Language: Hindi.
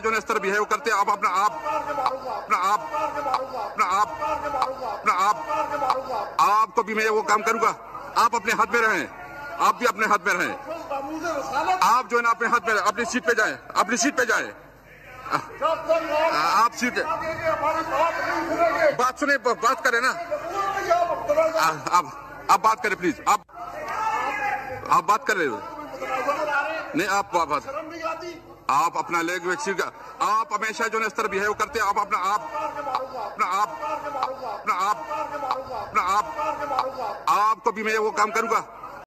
जो इस तरह बिहेव करते आप अपना आप अपना आप अपना आप अपना आप, आपको भी मैं वो काम करूँगा। आप अपने हाथ में रहें, आप भी अपने हाथ में रहें। आप जो है ना अपने हाथ में अपनी सीट पे जाएँ, अपनी सीट पे जाएँ। आप सीट बात सुने बात करें ना। आप आप बात करें प्लीज़ आप आप बात कर रहे हो। नहीं, आप बात आप अपना लैंग्वेज का आप हमेशा जो है बिहेव करते आप अपना आप अपना आप अपना आप अपना आप आपको भी मैं वो काम करूँगा।